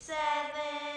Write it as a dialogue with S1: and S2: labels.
S1: seven.